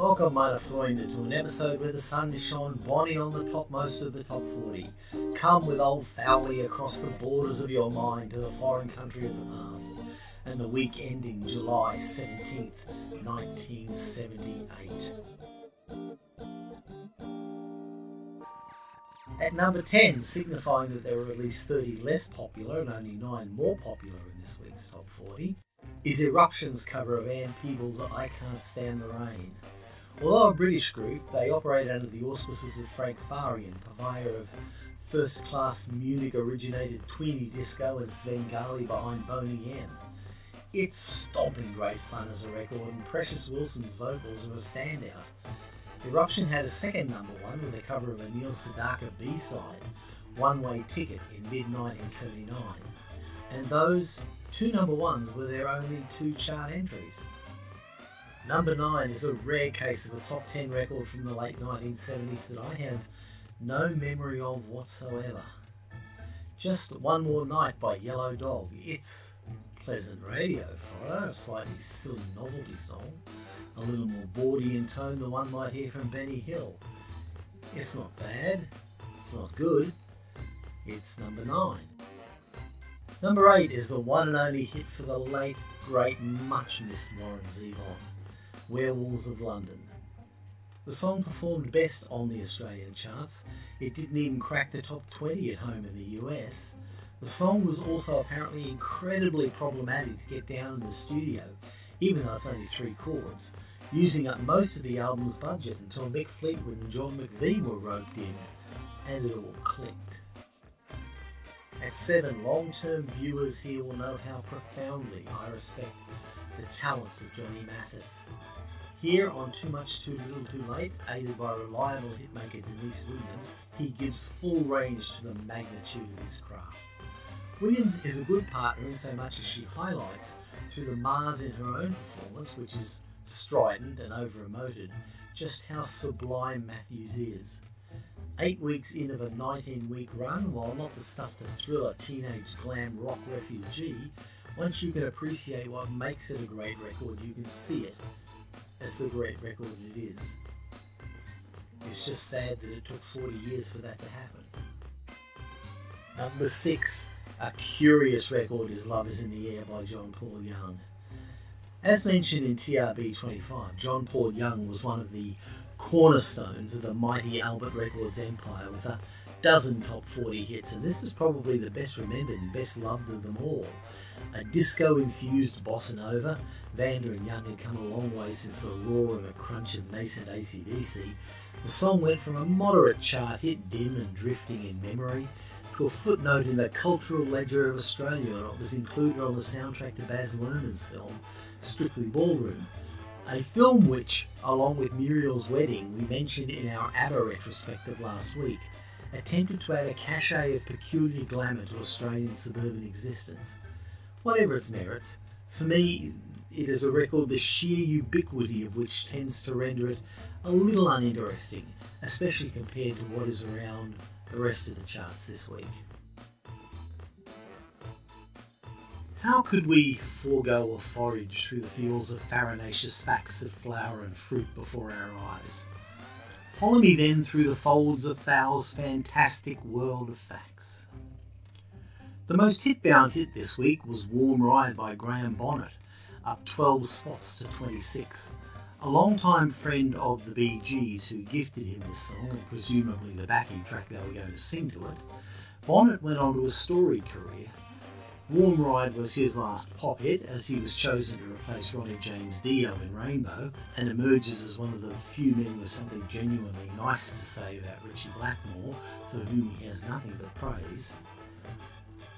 Welcome, Minor Freunde, to an episode where the sun shone bonny on the topmost of the top 40. Come with old Fowley across the borders of your mind to the foreign country of the past, and the week ending July 17th, 1978. At number 10, signifying that there were at least 30 less popular and only 9 more popular in this week's top 40, is Eruption's cover of Ann Peebles' I Can't Stand the Rain. Although a British group, they operate under the auspices of Frank Farian, purveyor of first class Munich originated tweeny disco and Svengali behind Boney M. It's stomping great fun as a record, and Precious Wilson's vocals are a standout. Eruption had a second number one with a cover of a Neil Sedaka B side, One Way Ticket, in mid 1979. And those two number ones were their only two chart entries. Number 9 is a rare case of a top 10 record from the late 1970s that I have no memory of whatsoever. Just One More Night by Yellow Dog. It's pleasant radio fodder, a slightly silly novelty song, a little more bawdy in tone than one might hear from Benny Hill. It's not bad, it's not good, it's number 9. Number 8 is the one and only hit for the late, great, much missed Warren Zevon. Werewolves of London. The song performed best on the Australian charts. It didn't even crack the top 20 at home in the US. The song was also apparently incredibly problematic to get down in the studio, even though it's only three chords, using up most of the album's budget until Mick Fleetwood and John McVie were roped in, and it all clicked. At seven, long term viewers here will know how profoundly I respect the talents of Johnny Mathis. Here on Too Much Too Little Too Late, aided by reliable hitmaker Deniece Williams, he gives full range to the magnitude of his craft. Williams is a good partner in so much as she highlights, through the Mars in her own performance, which is strident and over emoted, just how sublime Mathis is. Eight weeks in of a 19 week run, while not the stuff to thrill a teenage glam rock refugee, once you can appreciate what makes it a great record, you can see it as the great record it is. It's just sad that it took 40 years for that to happen. Number 6, a curious record is Love is in the Air by John Paul Young. As mentioned in TRB 25, John Paul Young was one of the cornerstones of the mighty Albert Records empire with a dozen top 40 hits, and this is probably the best remembered and best loved of them all. A disco infused bossa nova, Vanda and Young had come a long way since the roar and the crunch of nascent ACDC. The song went from a moderate chart hit, dim and drifting in memory, to a footnote in the cultural ledger of Australia, and it was included on the soundtrack to Baz Luhrmann's film, Strictly Ballroom. A film which, along with Muriel's Wedding, we mentioned in our ABBA retrospective last week, attempted to add a cachet of peculiar glamour to Australian suburban existence. Whatever its merits, for me, it is a record the sheer ubiquity of which tends to render it a little uninteresting, especially compared to what is around the rest of the charts this week. How could we forego or forage through the fields of farinaceous facts of flower and fruit before our eyes? Follow me then through the folds of Fowl's fantastic world of facts. The most hit-bound hit this week was Warm Ride by Graham Bonnet, up 12 spots to 26. A long-time friend of the Bee Gees who gifted him this song, and presumably the backing track they were going to sing to it, Bonnet went on to a storied career. Warm Ride was his last pop hit as he was chosen to replace Ronnie James Dio in Rainbow and emerges as one of the few men with something genuinely nice to say about Ritchie Blackmore, for whom he has nothing but praise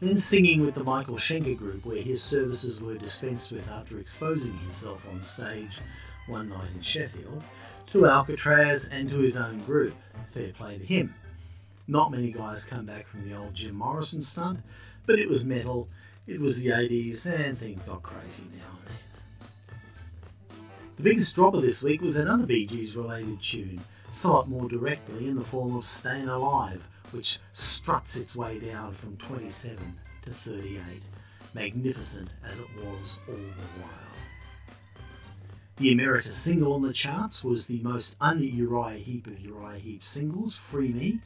then singing with the Michael Schenker Group, where his services were dispensed with after exposing himself on stage one night in Sheffield, to Alcatrazz and to his own group. Fair play to him. Not many guys come back from the old Jim Morrison stunt, but it was metal, it was the 80s, and things got crazy now and then. The biggest dropper this week was another Bee Gees related tune, somewhat more directly in the form of Stayin' Alive, which struts its way down from 27 to 38, magnificent as it was all the while. The Emeritus single on the charts was the most un-Uriah Heep of Uriah Heep singles, Free Me,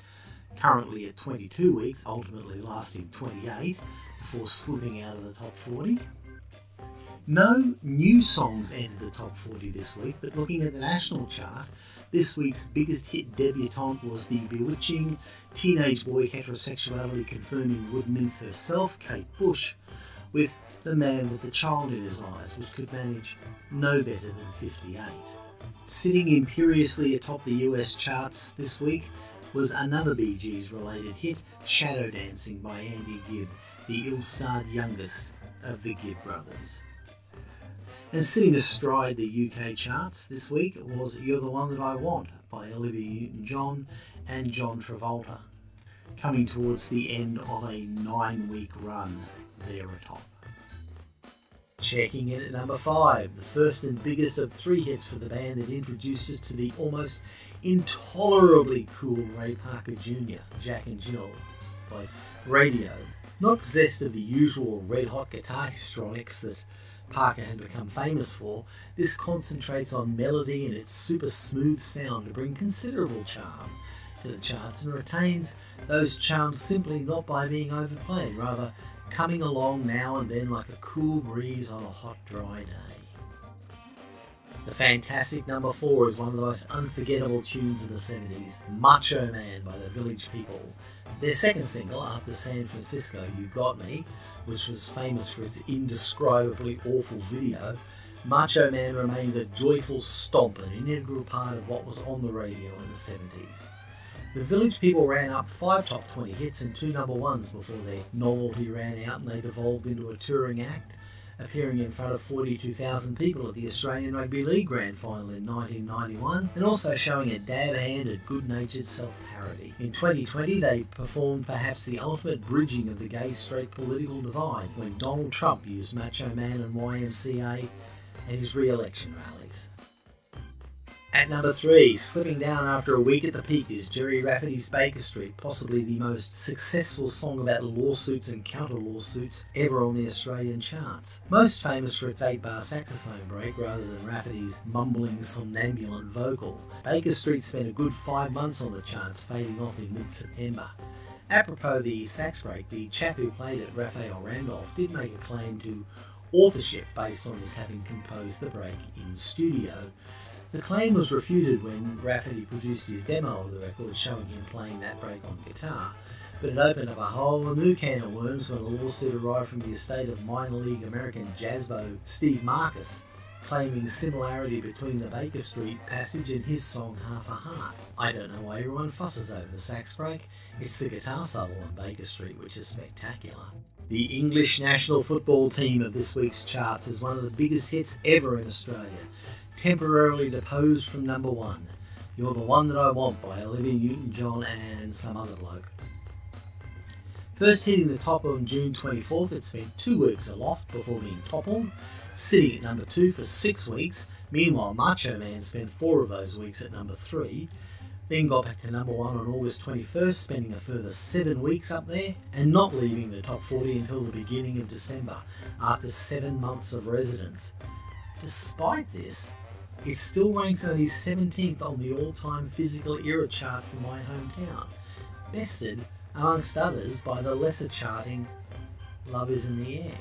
currently at 22 weeks, ultimately lasting 28, before slipping out of the top 40. No new songs entered the top 40 this week, but looking at the national chart, this week's biggest hit debutante was the bewitching teenage boy heterosexuality confirming wood nymph herself, Kate Bush, with The Man with the Child in His Eyes, which could manage no better than 58. Sitting imperiously atop the US charts this week was another Bee Gees related hit, Shadow Dancing by Andy Gibb, the ill starred youngest of the Gibb brothers. And sitting astride the UK charts this week was You're the One That I Want by Olivia Newton John and John Travolta, coming towards the end of a nine week run there atop. Checking in at number five, the first and biggest of three hits for the band that introduces to the almost intolerably cool Ray Parker Jr., Jack and Jill, by Radio. Not possessed of the usual red hot guitar histrionics that Parker had become famous for, this concentrates on melody and its super smooth sound to bring considerable charm to the charts and retains those charms simply not by being overplayed, rather coming along now and then like a cool breeze on a hot, dry day. The fantastic number four is one of the most unforgettable tunes of the 70s, Macho Man by the Village People. Their second single after San Francisco, You Got Me, which was famous for its indescribably awful video, Macho Man remains a joyful stomp an integral part of what was on the radio in the 70s. The Village People ran up five top 20 hits and two number ones before their novelty ran out and they devolved into a touring act appearing in front of 42,000 people at the Australian Rugby League Grand Final in 1991, and also showing a dab hand at good natured self parody. In 2020, they performed perhaps the ultimate bridging of the gay straight political divide when Donald Trump used Macho Man and YMCA at his re election rallies. At number three, slipping down after a week at the peak is Gerry Rafferty's Baker Street, possibly the most successful song about lawsuits and counter lawsuits ever on the Australian charts. Most famous for its 8 bar saxophone break rather than Rafferty's mumbling, somnambulant vocal. Baker Street spent a good five months on the charts, fading off in mid September. Apropos the sax break, the chap who played it, Raphael Randolph, did make a claim to authorship based on his having composed the break in studio. The claim was refuted when Rafferty produced his demo of the record showing him playing that break on guitar, but it opened up a whole new can of worms when a lawsuit arrived from the estate of minor league American jazzbo Steve Marcus, claiming similarity between the Baker Street passage and his song Half a Heart. I don't know why everyone fusses over the sax break, it's the guitar solo on Baker Street which is spectacular. The English national football team of this week's charts is one of the biggest hits ever in Australia temporarily deposed from number one. You're the One That I Want by Olivia Newton John and some other bloke. First hitting the top on June 24th, it spent two weeks aloft before being toppled, sitting at number two for six weeks. Meanwhile, Macho Man spent four of those weeks at number three, then got back to number one on August 21st, spending a further seven weeks up there, and not leaving the top 40 until the beginning of December, after seven months of residence. Despite this, it still ranks only 17th on the all time physical era chart for my hometown, bested, amongst others, by the lesser charting Love is in the Air.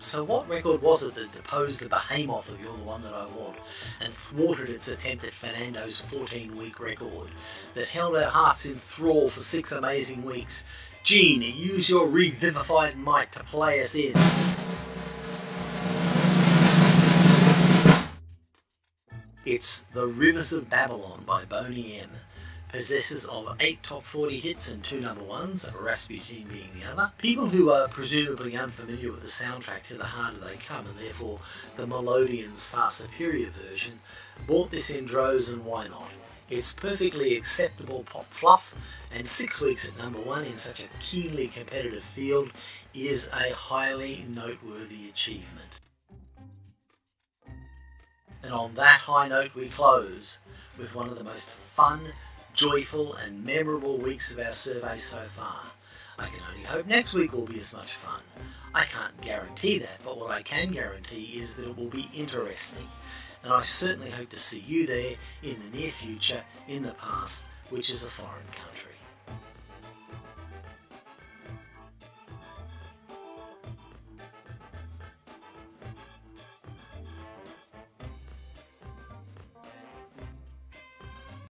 So, what record was it that deposed the behemoth of You're the One That I Want and thwarted its attempt at Fernando's 14 week record that held our hearts in thrall for six amazing weeks? Gene, use your revivified might to play us in. It's The Rivers of Babylon by Boney M. Possessors of eight top 40 hits and two number ones, Rasputin being the other. People who are presumably unfamiliar with the soundtrack to The Harder They Come and therefore the Melodians' far superior version bought this in droves and why not? It's perfectly acceptable pop fluff, and six weeks at number one in such a keenly competitive field is a highly noteworthy achievement. And on that high note, we close with one of the most fun, joyful, and memorable weeks of our survey so far. I can only hope next week will be as much fun. I can't guarantee that, but what I can guarantee is that it will be interesting. And I certainly hope to see you there in the near future, in the past, which is a foreign country.